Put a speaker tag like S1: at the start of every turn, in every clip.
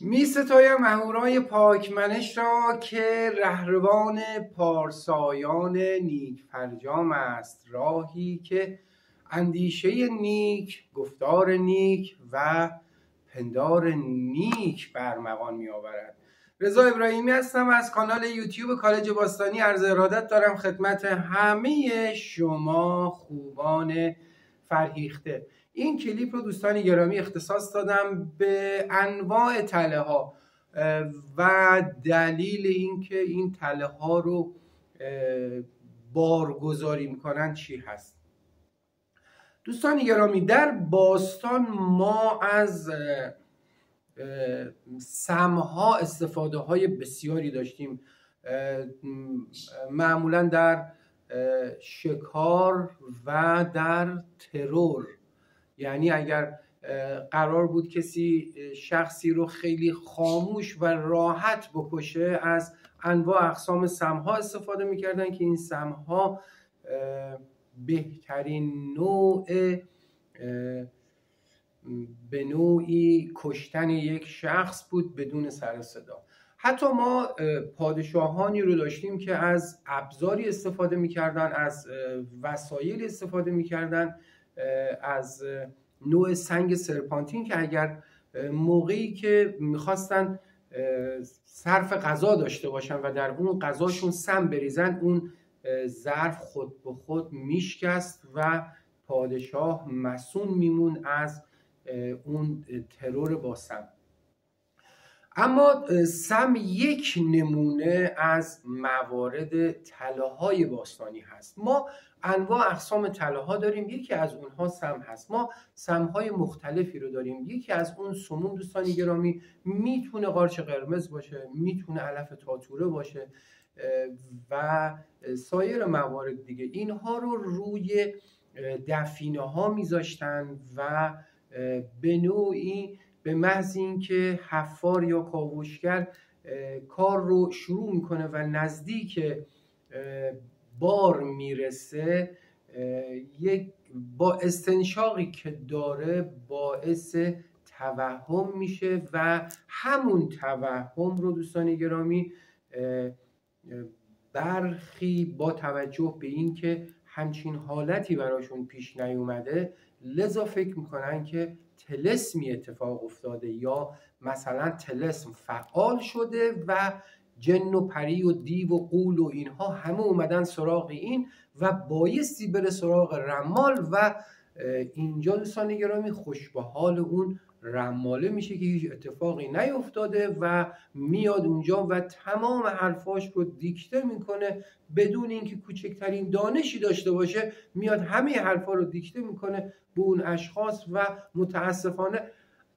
S1: می ستایم اهورای پاکمنش را که رهروان پارسایان نیک فرجام است. راهی که اندیشه نیک گفتار نیک و پندار نیک برمغان می آورد. رضا ابراهیمی هستم از کانال یوتیوب کالج باستانی عرض ارادت دارم خدمت همه شما خوبان فرهیخته. این کلیپ رو دوستان گرامی اختصاص دادم به انواع تله ها و دلیل اینکه این تله ها رو بارگذاری می‌کنن چی هست. دوستان گرامی در باستان ما از سمها استفاده های بسیاری داشتیم. معمولا در شکار و در ترور. یعنی اگر قرار بود کسی شخصی رو خیلی خاموش و راحت بکشه از انواع اقسام سمها استفاده می‌کردن که این سمها بهترین نوع به نوعی کشتن یک شخص بود بدون سر صدا. حتی ما پادشاهانی رو داشتیم که از ابزاری استفاده می‌کردن از وسایل استفاده می‌کردن از نوع سنگ سرپانتین که اگر موقعی که می‌خواستن صرف غذا داشته باشن و در اون غذاشون سم بریزن اون ظرف خود به خود میشکست و پادشاه مسون میمون از اون ترور با سم. اما سم یک نمونه از موارد طلاهای باستانی هست. ما انواع اقسام طلاها داریم. یکی از اونها سم هست. ما سمهای مختلفی رو داریم. یکی از اون سموم دوستانی گرامی می‌تونه قارچ قرمز باشه می‌تونه علف تاتوره باشه و سایر موارد دیگه. اینها رو روی دفینه ها میذاشتن و به نوعی به محض اینکه حفار یا کاوشگر کار رو شروع می‌کنه و نزدیک بار می‌رسه یک با استنشاقی که داره باعث توهم میشه و همون توهم رو دوستان گرامی برخی با توجه به اینکه همچین حالتی براشون پیش نیومده لذا فکر می‌کنن که تلسمی اتفاق افتاده یا مثلا تلسم فعال شده و جن و پری و دیو و قول و اینها همه اومدن سراغ این و بایستی بره سراغ رمال و اینجا دوستان گرامی خوش به حال اون رماله میشه که هیچ اتفاقی نیفتاده و میاد اونجا و تمام حرفاش رو دیکته می‌کنه. بدون اینکه کوچکترین دانشی داشته باشه میاد همه حرفا رو دیکته می‌کنه به اون اشخاص و متاسفانه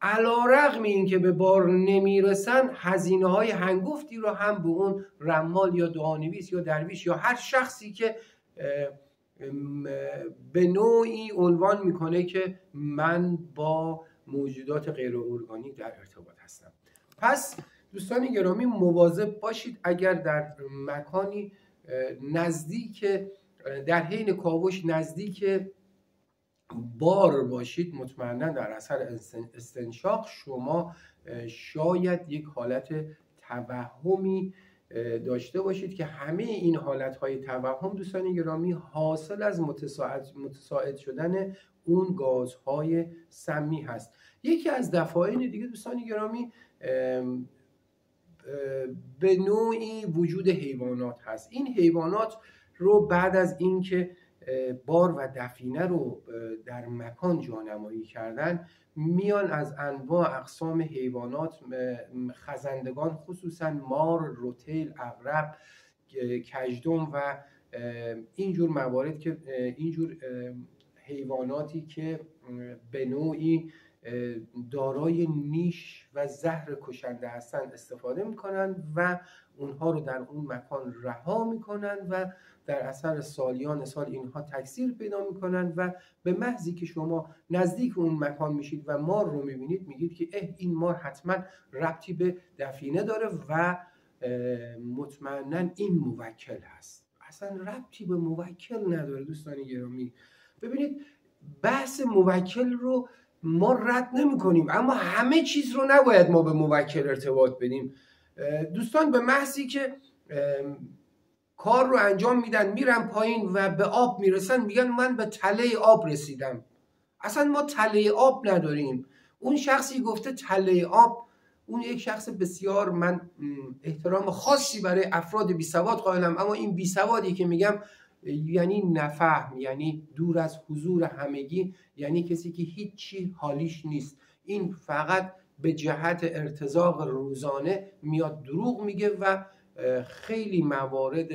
S1: علا رغم این که به بار نمی‌رسن هزینه های هنگفتی رو هم به اون رمال یا دعانویس یا درویش یا هر شخصی که به نوعی عنوان می‌کنه که من با موجودات غیر ارگانیک در ارتباط هستم. پس دوستان گرامی مواظب باشید اگر در مکانی نزدیک در حین کاوش نزدیک بار باشید مطمئنا در اثر استنشاق شما شاید یک حالت توهمی داشته باشید که همه این حالت های توهم دوستان گرامی حاصل از متساعد, متساعد شدن اون گازهای سمی هست. یکی از دفاعین دیگه دوستان گرامی به نوعی وجود حیوانات هست. این حیوانات رو بعد از اینکه بار و دفینه رو در مکان جانمایی کردن میان از انواع اقسام حیوانات خزندگان خصوصا مار، روتیل، اغرب، کجدم و اینجور موارد که اینجور حیواناتی که به نوعی دارای نیش و زهر کشنده هستن استفاده می‌کنن و اونها رو در اون مکان رها می‌کنن و در اثر سالیان سال اینها تکثیر پیدا می‌کنن و به محضی که شما نزدیک اون مکان میشید و مار رو می‌بینید میگید که اه این مار حتما ربطی به دفینه داره و مطمئنا این موکل هست. اصلا ربطی به موکل نداره دوستان گرامی. ببینید بحث موکل رو ما رد نمی کنیم اما همه چیز رو نباید ما به موکل ارتباط بدیم. دوستان به محضی که کار رو انجام میدن میرن پایین و به آب می‌رسن میگن من به تله آب رسیدم. اصلا ما تله آب نداریم. اون شخصی گفته تله آب اون یک شخص بسیار من احترام خاصی برای افراد بی سواد قائلم. اما این بی سوادی که میگم یعنی نفهم یعنی دور از حضور همگی یعنی کسی که هیچی حالیش نیست. این فقط به جهت ارتزاق روزانه میاد دروغ میگه و خیلی موارد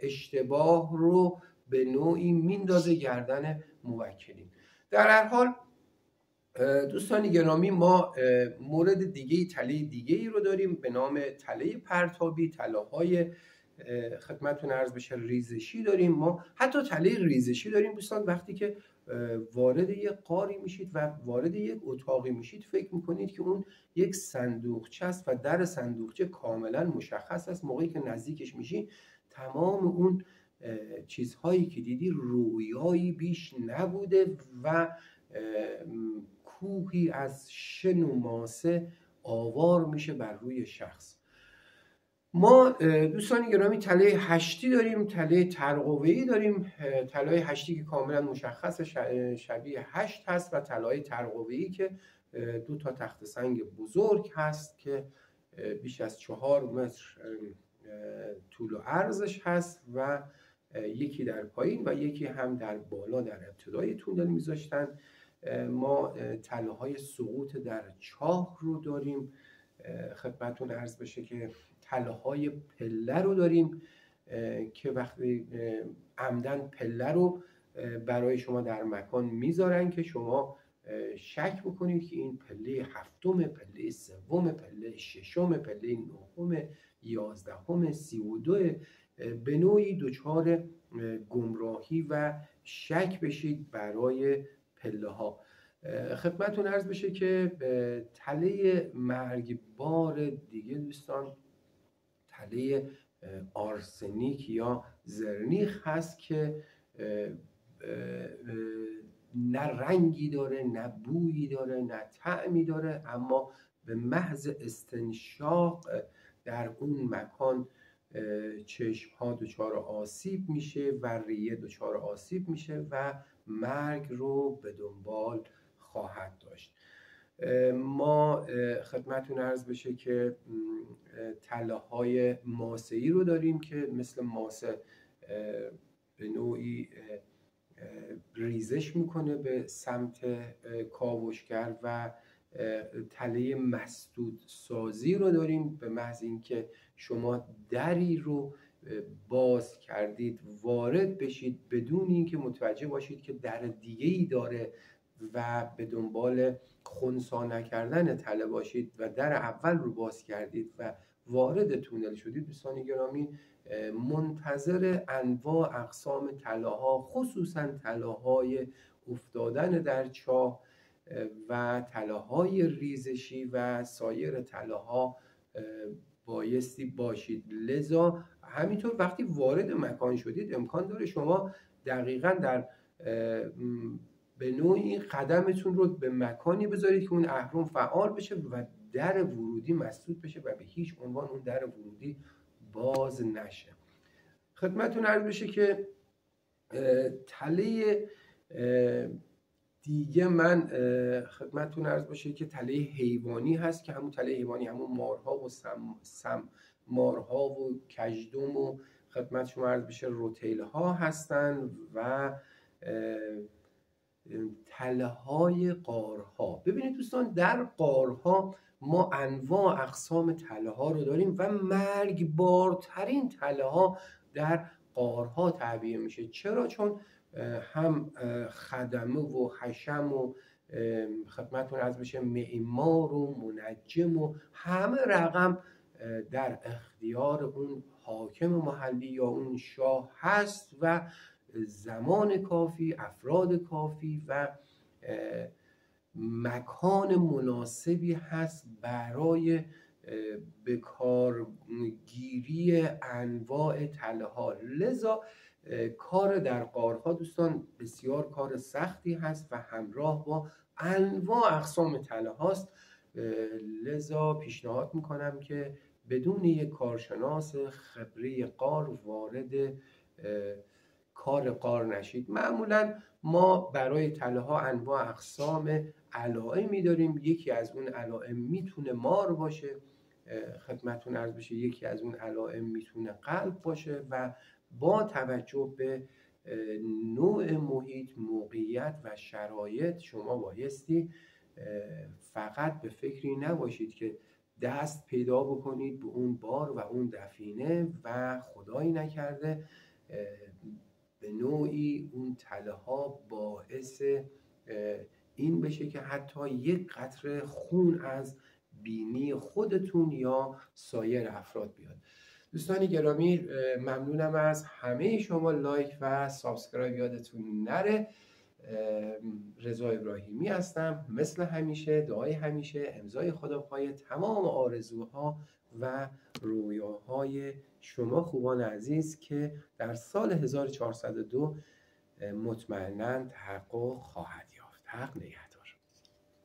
S1: اشتباه رو به نوعی میندازه گردن موکلین. در هر حال دوستان گرامی ما مورد دیگه تله دیگه ای رو داریم به نام تله پرتابی تله های خدمتتون عرض بشه ریزشی داریم. ما حتی تله ریزشی داریم دوستان وقتی که وارد یک قاری میشید و وارد یک اتاقی میشید فکر می‌کنید که اون یک صندوقچه است و در صندوقچه کاملا مشخص است. موقعی که نزدیکش میشی تمام اون چیزهایی که دیدی رویایی بیش نبوده و کوهی از شن و ماسه آوار میشه بر روی شخص. ما دوستان گرامی تله هشتی داریم تله ترقوهی داریم. تله هشتی که کاملا مشخص شبیه هشت هست و تله ترقوهی که دو تا تخت سنگ بزرگ هست که بیش از چهار متر طول و عرضش هست و یکی در پایین و یکی هم در بالا در ابتدای تونل میذاشتن. ما تله های سقوط در چاه رو داریم. خدمتون عرض بشه که تله پله رو داریم که وقتی عمدن پله رو برای شما در مکان می‌ذارن که شما شک بکنید که این پله هفتم پله سوم پله ششم پله نهم یازدهم سی و دو به نوعی دچار گمراهی و شک بشید برای پله ها خدمتون عرض بشه که تله مرگبار دیگه دوستان تله آرسنیک یا زرنیخ هست که نه رنگی داره نه بویی داره نه طعمی داره اما به محض استنشاق در اون مکان چشم ها دچار آسیب میشه و ریه دچار آسیب میشه و مرگ رو به دنبال خواهد داشت. ما خدمتون عرض بشه که تله های ماسه ای رو داریم که مثل ماسه به نوعی ریزش می‌کنه به سمت کاوشگر و تله مسدود سازی رو داریم به محض اینکه شما دری رو باز کردید وارد بشید بدون اینکه متوجه باشید که در دیگه ای داره و به دنبال خونسا نکردن تله باشید و در اول رو باز کردید و وارد تونل شدید دوستان گرامی منتظر انواع اقسام طلاها خصوصا طلاهای افتادن در چاه و طلاهای ریزشی و سایر طلاها بایستی باشید. لذا همینطور وقتی وارد مکان شدید امکان داره شما دقیقا در به نوعی قدمتون رو به مکانی بذارید که اون اهرم فعال بشه و در ورودی مسدود بشه و به هیچ عنوان اون در ورودی باز نشه. خدمتون عرض بشه که تله دیگه من خدمتون عرض بشه که تله حیوانی هست که همون تله حیوانی همون مارها و سم, سم مارها و کجدم و خدمت شما عرض بشه روتیل ها هستن و تله های قارها. ببینید دوستان در قارها ما انواع اقسام تله ها رو داریم و مرگبارترین تله ها در قارها تعبیه میشه. چرا؟ چون هم خدمه و حشم و خدمتون از بشه معمار و منجم و همه رقم در اختیار اون حاکم محلی یا اون شاه هست و زمان کافی افراد کافی و مکان مناسبی هست برای به کارگیری انواع تله ها لذا کار در قارها دوستان بسیار کار سختی هست و همراه با انواع اقسام تله هاست لذا پیشنهاد می‌کنم که بدون یک کارشناس خبره قار وارد کار قار نشید. معمولا ما برای تله ها انواع اقسام علائمی داریم یکی از اون علائم می‌تونه مار باشه خدمتون عرض بشه یکی از اون علائم می‌تونه قلب باشه و با توجه به نوع محیط موقعیت و شرایط شما بایستی فقط به فکری نباشید که دست پیدا بکنید به اون بار و اون دفینه و خدایی نکرده. به نوعی اون تله ها باعث این بشه که حتی یک قطره خون از بینی خودتون یا سایر افراد بیاد. دوستان گرامی ممنونم از همه شما. like و subscribe یادتون نره. رضا ابراهیمی هستم. مثل همیشه دعای همیشه امضای خدا پای تمام آرزوها و رویاهای شما خوبان عزیز که در سال 1402 مطمئنا تحقق خواهد یافت. حق نگهدار.